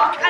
out.